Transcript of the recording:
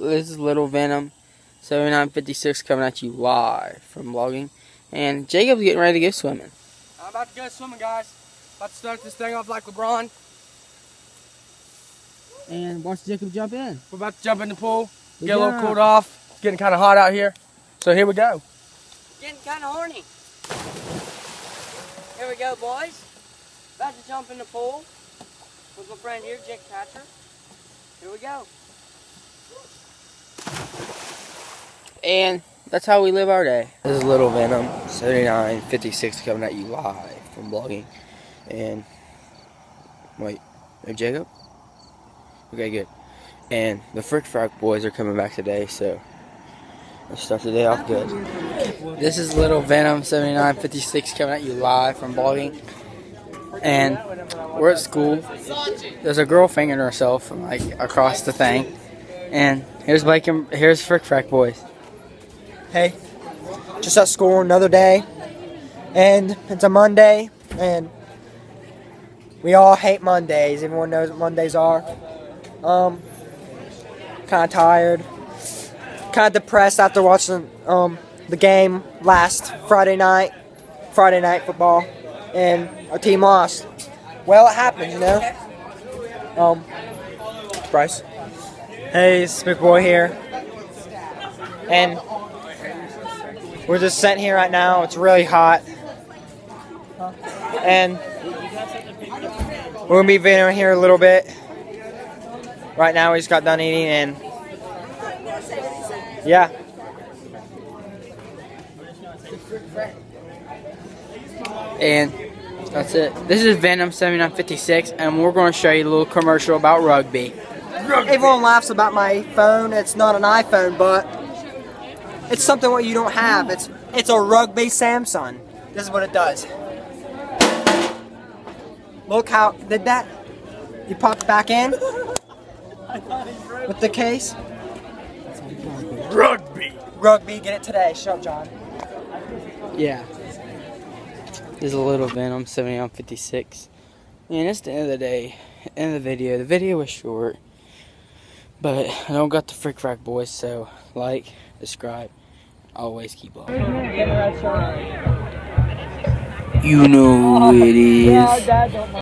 This is Little Venom 7956 coming at you live from vlogging. And Jacob's getting ready to go swimming. I'm about to go swimming, guys. About to start this thing off like LeBron. And watch Jacob jump in. We're about to jump in the pool, Good get a little job. cooled off. It's getting kind of hot out here. So here we go. Getting kind of horny. Here we go, boys. About to jump in the pool with my friend here, Jake Catcher. Here we go. And that's how we live our day. This is Little Venom 7956 coming at you live from vlogging. And wait, Jacob? Okay, good. And the Frick Frack boys are coming back today, so let's start the day off good. This is Little Venom 7956 coming at you live from vlogging. And we're at school. There's a girl fingering herself from like across the thing. And here's Blake and here's Frick Frack boys. Hey, just at school another day, and it's a Monday, and we all hate Mondays. Everyone knows what Mondays are. Um, kind of tired, kind of depressed after watching um the game last Friday night, Friday night football, and our team lost. Well, it happened, you know. Um, Bryce. Hey, it's here, and we're just sitting here right now. It's really hot. And we're going to be videoing here a little bit. Right now, we just got done eating, and yeah. And that's it. This is Venom 7956, and we're going to show you a little commercial about rugby. Everyone laughs about my phone. It's not an iPhone, but it's something what you don't have. It's it's a rugby Samsung. This is what it does. Look how did that? You pop it back in with the case. Rugby. Rugby, get it today. Shut up, John. Yeah. There's a little Venom 7956. And it's the end of the day. End of the video. The video was short. But I don't got the freak Frack boys, so like, subscribe, always keep up. You know who it is.